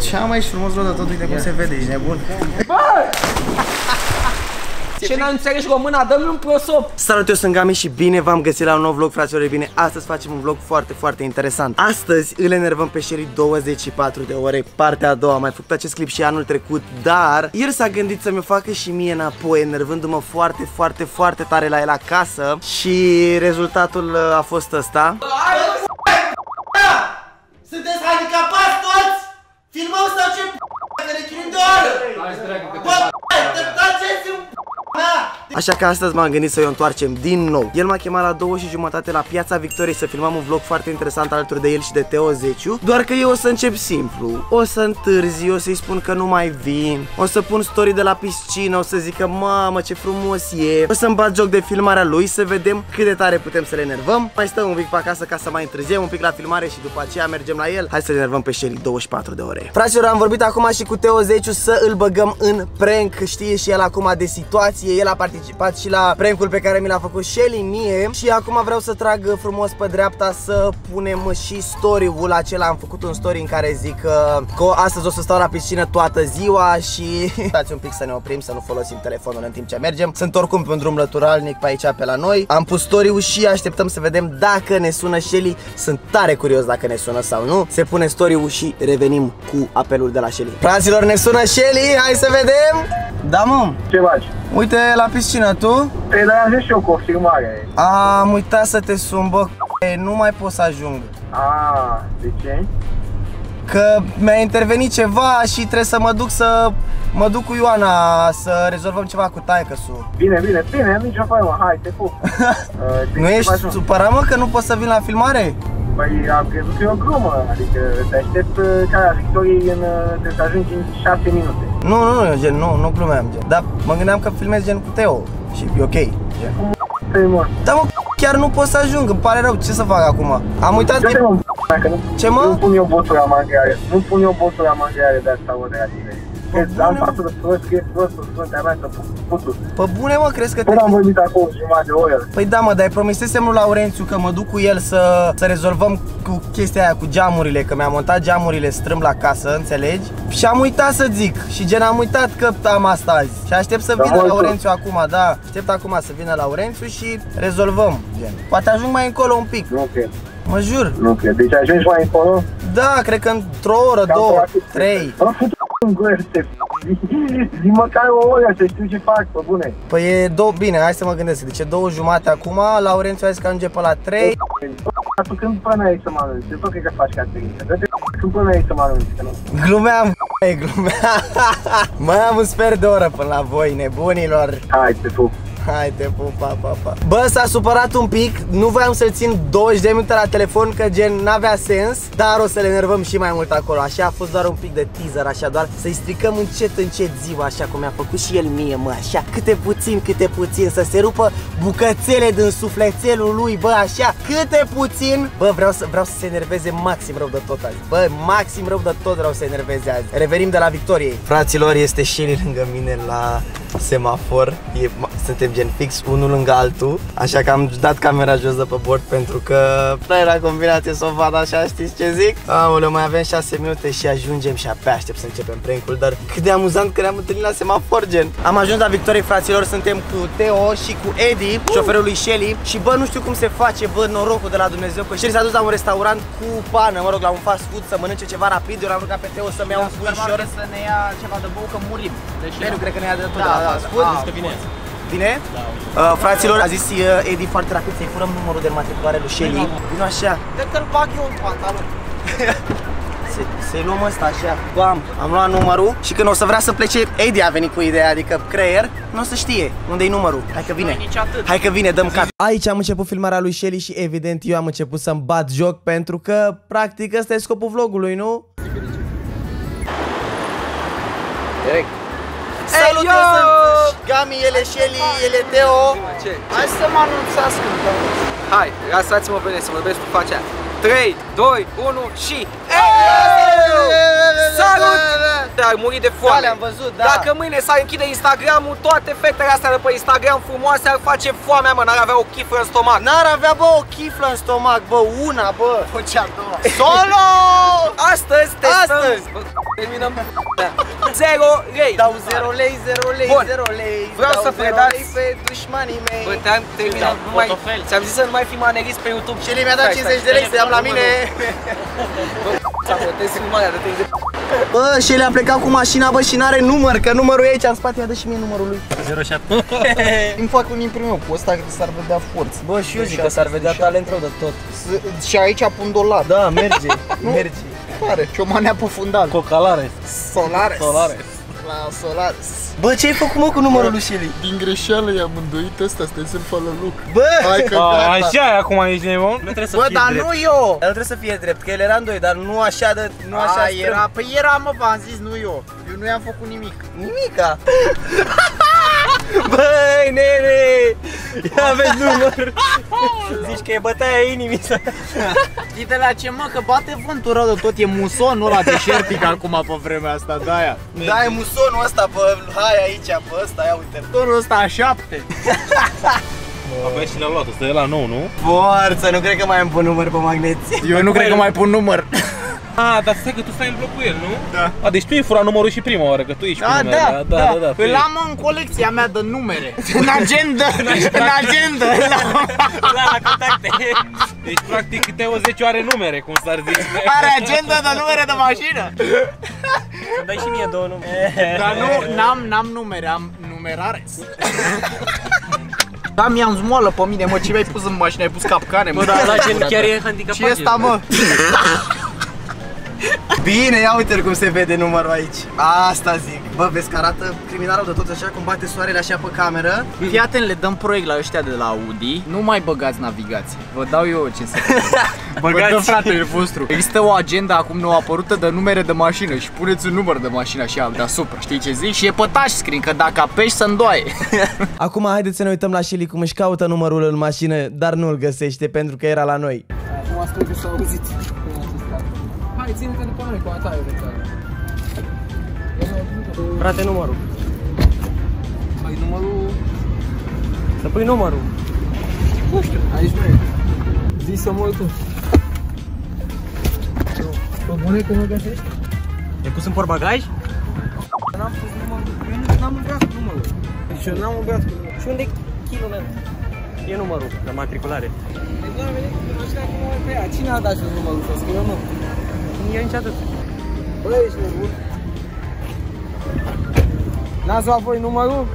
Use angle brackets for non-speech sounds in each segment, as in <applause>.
Cea mai frumos rău de tot, uite cum se vede, ești nebun. <laughs> Ce n-am înțeles româna, dă-mi un prosop. Salut, eu sunt Gami și bine v-am găsit la un nou vlog, fraților, e bine, astăzi facem un vlog foarte, foarte interesant. Astăzi îl enervăm pe Sherry 24 de ore, partea a doua, am mai făcut acest clip și anul trecut Dar el s-a gândit să-mi o facă și mie înapoi, enervându-mă foarte, foarte, foarte tare la el acasă. Și rezultatul uh, a fost ăsta. Sunteți handicapați toți? Filmăm sau ce p***a, că ne chinim de oră? Bă, dați-mi Așa că astăzi m-am gândit să-i o întoarcem din nou. El m-a chemat la două și jumătate la Piața Victoriei Să filmăm un vlog foarte interesant alături de el și de Teo Zeciu Doar că eu o să încep simplu. O să întârzi, o să-i spun că nu mai vin O să pun story de la piscină O să zic că mamă ce frumos e. O să-mi bat joc de filmarea lui Să vedem cât de tare putem să le enervăm. Mai stăm un pic pe acasă ca să mai întârziem un pic la filmare Și după aceea mergem la el. Hai să le enervăm pe Shelly 24 de ore. Fraților, am vorbit acum și cu Teo Zeciu Să îl băgăm în prank Știe și el acum de situație. El a participat și la prankul pe care mi l-a făcut Shelly mie. Și acum vreau să trag frumos pe dreapta să punem și story-ul acela. Am făcut un story în care zic că, că astăzi o să stau la piscină toată ziua Și <laughs> stați un pic să ne oprim, să nu folosim telefonul în timp ce mergem. Sunt oricum pe un drum lăturalnic pe aici pe la noi. Am pus story-ul și așteptăm să vedem dacă ne sună Shelly. Sunt tare curios dacă ne sună sau nu. Se pune story-ul și revenim cu apelul de la Shelly. Fraților, ne sună Shelly, hai să vedem! Da, mă! Ce faci? Uite la piscină, tu? Păi, dar am zis și eu confirmare. Am uitat să te sun, bă, e, nu mai pot să ajung A, de ce? Că mi-a intervenit ceva și trebuie să mă duc să mă duc cu Ioana să rezolvăm ceva cu taică-su Bine, bine, bine, nicio problemă, hai, te pup. <laughs> Uh, de Nu ce ești faci, mă? supărat, mă, că nu poți să vin la filmare? Păi am crezut că e o glumă, adică te aștept uh, ca victoriei în, uh, trebuie să ajungi în 6 minute. Nu, nu, nu, gen, nu, nu glumeam, gen Dar mă gândeam că filmez gen cu Teo și e ok gen. Păi, mă, Dar mă, chiar nu pot să ajung, îmi pare rău, ce să fac acum? Am uitat dă-te că... mă, dacă nu, Ce, mă? nu pun eu botul la mangare, nu pun eu botul la mangare de asta o de la tine. Crezi, bune, am mă. față prost, scrie prost, fruntea mea să pun botul. Pe bune, mă, crezi că te... Până am vorbit acolo jumătate de oră. Păi da, mă, dar îi promisesem lui Laurențiu că mă duc cu el să, să rezolvăm cu chestia aia cu geamurile, că mi-a montat geamurile strâmb la casă, înțelegi? Și am uitat să zic și gen am uitat că am asta azi și aștept să Da, vină mă, tu. Laurențiu acum, da, aștept acum să vină Laurențiu și rezolvăm, gen. Poate ajung mai încolo un pic, Nu cred, mă jur. nu cred. Deci ajungi mai încolo? Da, cred că într-o oră, Cam două, pe la- trei. Bă, fut în gură să te Zi măcar o oră să știu ce fac, pe bune. Păi e două, bine, hai să mă gândesc, deci e două jumate acum, Laurențiu a zis că ajunge pe la trei. Dar tu când până ai să mă anunți? Tu cred că faci ca tăiță. Dă-te când până ai să mă anunți, că nu. Glumeam, <laughs> e, glumeam. <laughs> Mai am un sfert de oră până la voi, nebunilor. Hai, te pup. Hai te pup, pa, pa, pa. Bă, s-a supărat un pic, nu voiam să-l țin 20 de minute la telefon că gen n-avea sens Dar o să le enervăm și mai mult acolo, așa a fost doar un pic de teaser, așa doar Să-i stricăm încet, încet ziua, așa cum mi-a făcut și el mie, mă, așa. Câte puțin, câte puțin, să se rupă bucățele din sufletelul lui, bă, așa. Câte puțin, bă, vreau să, vreau să se enerveze maxim rău de tot azi. Bă, maxim rău de tot vreau să se enerveze azi. Revenim de la victorie Fraților, este Shelly lângă mine la semafor e, ma- Suntem gen fix unul lângă altul Așa că am dat camera jos de pe bord Pentru că nu era combinație să o vad așa, știți ce zic? Aoleu, mai avem 6 minute și ajungem și abia aștept să începem prank-ul Dar cât de amuzant că ne-am întâlnit la semafor, gen. Am ajuns la victorie, fraților, suntem cu Teo și cu Eddie, șoferul lui Shelly. Și bă, nu știu cum se face, bă, norocul de la Dumnezeu Că Shelly s-a dus la un restaurant cu pană, mă rog, la un fast food Să mănânce ceva rapid, eu l-am rugat pe Teo să-mi ia un puișor să ne ia ceva de bău că murim. Deci Nu cred că ne ia de tot Da, de la da, fast da. food. Ah, că vine. Vine? Da. Uh, fraților, a zis uh, Edi foarte rapid să-i furăm numărul de matriculare lui Shelly. Vino așa. De că-l bag eu în pantalon <laughs> Se- Să-i luăm ăsta așa. Bam, am luat numărul și când o să vrea să plece, Edi a venit cu ideea, adică creier, nu o să știe unde-i numărul. Hai că vine. Noi nici atât. Hai că vine, dăm cap. Aici am început filmarea lui Shelly și evident eu am început să-mi bat joc pentru că practic ăsta e scopul vlogului, nu? Direct Salut, yo! eu sunt Gami, el e Shelly, el e Teo. Ce? Hai să mă anunțați când Hai, lăsați-mă bine să vorbesc cu facea 3, 2, 1 și Salut! Dar muri de foame. Da, le-am văzut, da. Dacă mâine s-ar închide Instagramul, toate fetele astea de pe Instagram frumoase ar face foamea, mă, n-ar avea o chifră în stomac. N-ar avea, bă, o chiflă în stomac, bă, una, bă. Bă, ce a doua. Solo! Astăzi testăm. Astăzi. Bă, terminăm. Zero lei. Dau 0 lei, 0 lei, Bun. 0 lei. Vreau Dau să zero predați- lei pe dușmanii mei. Bă, te-am terminat. Da, Nu mai, portofel. ți-am zis să nu mai fii manerist pe YouTube. Și mi-a dat Stai, 50 stai. de lei să am la mine. <laughs> Ți-am plătit filmarea de te Bă, și el a plecat cu mașina, bă, și n-are număr, că numărul e aici în spate, ia dă și mie numărul lui. 07. <laughs> Îmi fac un imprimeu cu ăsta că s-ar vedea forță. Bă, și eu zic că s-ar vedea talent rău de tot. S- Și aici pun dolar. Da, merge, <laughs> merge. Pare, și o manea pe fundal. Cocalare. Solares. Solares. La Solares. Bă, ce ai făcut mă cu numărul lui Shelly? Din greșeală i-am îndoit ăsta, stai să-l fală loc. Bă! Hai că A, gata. așa e acum ești nebun? Nu trebuie să Bă, fii dar drept. nu eu! Dar nu trebuie să fie drept, că el era în doi, dar nu așa de, nu așa A, strâm. era, păi era, mă, v-am zis, nu eu. Eu nu i-am făcut nimic. Nimica. <laughs> Băi, nene! Ia vezi număr. Zici că e bătaia inimii să... Știi de la ce, mă, că bate vântul rău de tot, e musonul ăla deșertic acum pe vremea asta, de-aia. Da, e musonul ăsta, bă, hai aici, bă, ăsta, ia uite. Musonul ăsta a șapte. Abia și l-a luat, ăsta e la nou, nu? Forță, nu cred că mai am pun număr pe magneți. Eu nu cred că mai pun număr. Ah, dar stai că tu stai în bloc cu el, nu? Da. A, deci tu ai furat numărul și prima oară, că tu ești cu Da, numele. da, da, da, da, tu Îl ești. am în colecția mea de numere. În agenda, <laughs> în agenda. Da, la contacte. Deci, practic, te o 10 ore numere, cum s-ar zice. Are agenda de numere de mașină. Să dai și mie două numere. Dar nu, n-am, n-am numere, am numerare. Da, mi-am zmoală pe mine, mă, ce mi-ai pus în mașină? Ai pus capcane, mă. Bă, dar la gen chiar e handicapat. Ce ăsta, mă? Bine, ia uite cum se vede numărul aici. Asta zic. Bă, vezi că arată criminalul de tot așa cum bate soarele așa pe cameră. Fii atent, le dăm proiect la ăștia de la Audi. Nu mai băgați navigație. Vă dau eu ce să <laughs> Băgați. Vă dă fratele vostru. Există o agenda acum nou apărută de numere de mașină și puneți un număr de mașină așa deasupra. Știi ce zic? Și e pe touchscreen, că dacă apeși să îndoaie. <laughs> Acum haideți să ne uităm la Shelly cum își caută numărul în mașină, dar nu-l găsește pentru că era la noi. Acum trebuie să auziți. Hai, ține-te după noi cu a ta, eu de țară. Frate, numărul. Hai, numărul... Să pui numărul. Nu știu, aici nu e. Zi să mă uit tu. Pe bune că nu găsești? E pus în portbagaj? N-am pus numărul. Eu nu- n-am umbrat cu numărul. Și eu n-am umbrat cu Și unde e kilul meu? E numărul la matriculare. Deci nu am venit cu ăștia cu numărul pe ea. Cine a dat și numărul să scriu, mă? Nu e nici atât. Bă, ești nebun. N-ați luat voi numărul?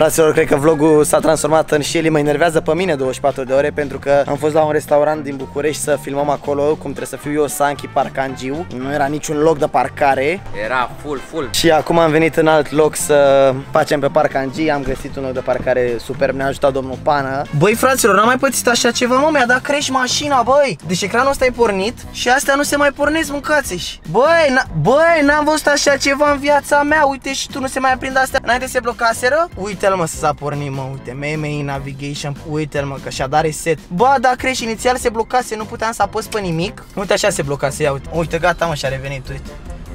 Fraților, cred că vlogul s-a transformat în Shelly mă enervează pe mine 24 de ore pentru că am fost la un restaurant din București să filmăm acolo cum trebuie să fiu eu Sanchi Parcangiu. Nu era niciun loc de parcare Era full, full. și acum am venit în alt loc să facem pe Parcangi. Am găsit un loc de parcare superb, ne-a ajutat domnul Pană. Băi, fraților, n-am mai pățit așa ceva, mă, mi-a dat creș mașina, băi. Deci ecranul ăsta e pornit și astea nu se mai pornesc, mâncați Băi, n- băi, n-am văzut așa ceva în viața mea. Uite și tu nu se mai aprind astea. Înainte se blocaseră? Uite-l, mă, să s-a pornit, mă, uite. MMI Navigation, uite-l, mă, că și-a dat reset. Bă, da, creș, inițial se blocase, nu puteam să apăs pe nimic. Uite, așa se blocase, ia uite. Uite, gata, mă, și-a revenit, uite.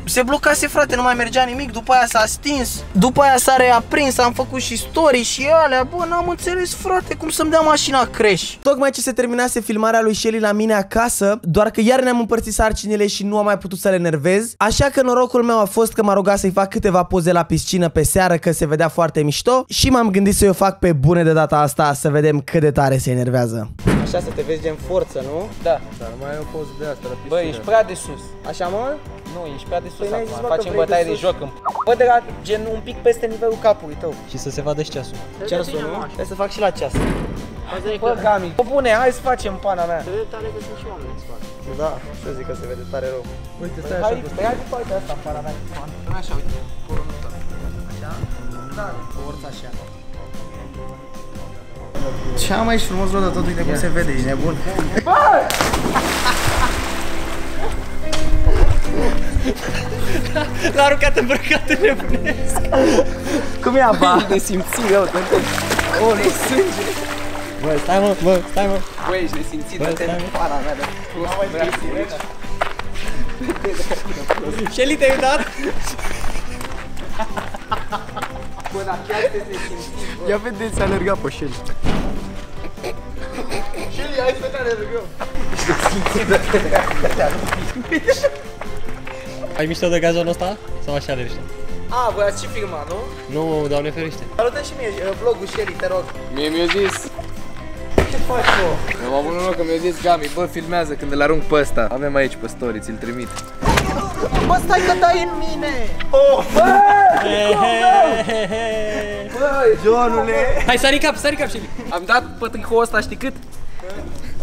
Se blocase, frate, nu mai mergea nimic, după aia s-a stins, după aia s-a reaprins, am făcut și story și alea, bă, n-am înțeles, frate, cum să-mi dea mașina crash. Tocmai ce se terminase filmarea lui Shelly la mine acasă, doar că iar ne-am împărțit sarcinile și nu am mai putut să le enervez, așa că norocul meu a fost că m-a rugat să-i fac câteva poze la piscină pe seară, că se vedea foarte mișto și m-am gândit să-i o fac pe bune de data asta, să vedem cât de tare se enervează. Așa să te vezi gen forță, nu? Da. Dar mai ai o poză de asta la Bă, ești prea de sus. Așa, mă? Nu, ești prea de sus Păi n-ai zis, acum. mă, că Facem vrei de bătaie de sus. joc în Bă, de la gen un pic peste nivelul capului tău. Și să se vadă și ceasul. Ceasul, nu? Hai să fac și la ceas. Bă, Gami, bă, bune, hai să facem pana mea. Da, să zic că se vede tare rău. Uite, stai așa. Hai, păi hai după uite asta în pana mea. Nu așa, uite, coronul Așa? Da, forța așa. Cea mai frumos rău de tot, uite cum se vede, ești nebun. L-a aruncat îmbrăcat în nebunesc. Cum e apa? De simțire, uite, O, nu sânge. Bă, stai mă, bă, stai mă. Bă, ești nesimțit, dă-te în pana mea de prost, băiat. Shelly, te-ai uitat? Ia vedeți, alerga pe Shelly. Shelly, hai să ne alergăm. <laughs> Ai mișto de gazonul ăsta? Sau așa de mișto? A, voi ați și filmat, nu? Nu, doamne ferește. Salută și mie uh, vlogul Shelly, te rog. Mie mi-a zis Ce faci, bă? Am avut noroc că mi-a zis Gami, bă, filmează când îl arunc pe ăsta Avem aici pe story, ți-l trimit Bă, stai că dai în mine! Johnule! Hai, sari cap, sari cap, Shelly. Am dat pe tricoul ăsta, știi cât?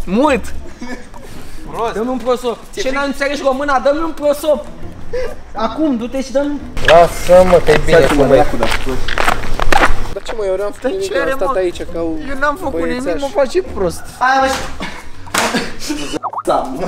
Mult! Dă-mi un prosop. Ce n-am înțeles româna, dă-mi un prosop! Acum, du-te și dă-mi... Lasă-mă, te bine până Dar ce mă, eu n-am făcut nimic, ce are, am stat mă? aici ca o Eu n-am făcut băiețaș. nimic, mă face prost. Aia mă Da, mă.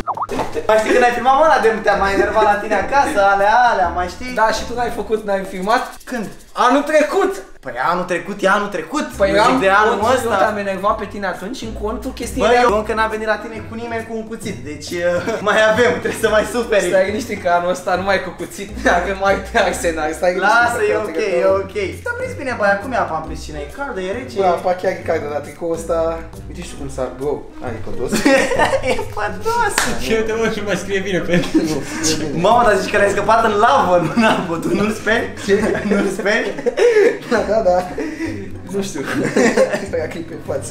Mai știi când ai filmat mă ăla de te-am mai enervat la tine acasă, alea, alea, mai știi? Da, și tu n-ai făcut, n-ai filmat? Când? Anul trecut! Păi anul trecut, e anul trecut, Păi eu eu zic am de anul contul, eu ăsta. te-am enervat pe tine atunci și în contul chestia Bă, era... eu încă n-am venit la tine cu nimeni cu un cuțit, deci uh, <laughs> mai avem, trebuie să mai superi. Stai liniștit că anul ăsta nu mai cu cuțit, <laughs> avem mai pe arsenal, stai liniștit. Lasă, e frate, ok, că- e ok. Ți-a prins bine, băi, acum e apa în piscină, e caldă, e rece. Bă, apa chiar e caldă, dar tricoul ăsta... Uite și tu cum s-a... Bro, ai pădos? e pădos. <laughs> Ce te mă și mai scrie bine pe Mamă, dar zici că l-ai scăpat în lavă, nu în apă, tu nu-l speri? Nu-l speri? Da, da, da. Nu știu. <laughs> Stai clip pe față.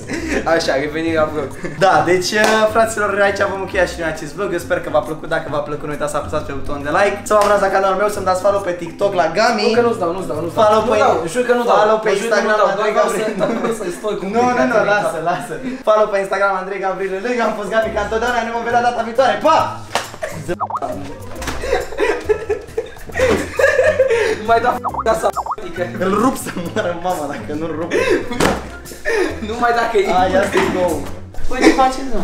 Așa, revenirea la vlog. Da, deci, uh, fraților, aici vom încheia și noi acest vlog. Eu sper că v-a plăcut. Dacă v-a plăcut, nu uitați să apăsați pe butonul de like. Să vă abonați la canalul meu, să-mi dați follow pe TikTok la Gami. Nu că nu-ți dau, nu-ți dau, nu-ți dau. Follow nu pe- dau, jur că nu dau. follow pe Jur că nu Instagram, dau, Andrei doar vreau să- Gabriel. <laughs> doar vreau să-i stoi cu <laughs> Nu, nu, nu, mine, lasă, lasă. Follow pe Instagram Andrei Gabriel Lâng. Am fost Gami ca întotdeauna. Ne vom vedea data viitoare. Pa! Nu mai da casa adică Îl rup să moară mama dacă nu-l rup. <laughs> Nu mai dacă e Aia, asta e nou. Păi ce faceți, mă?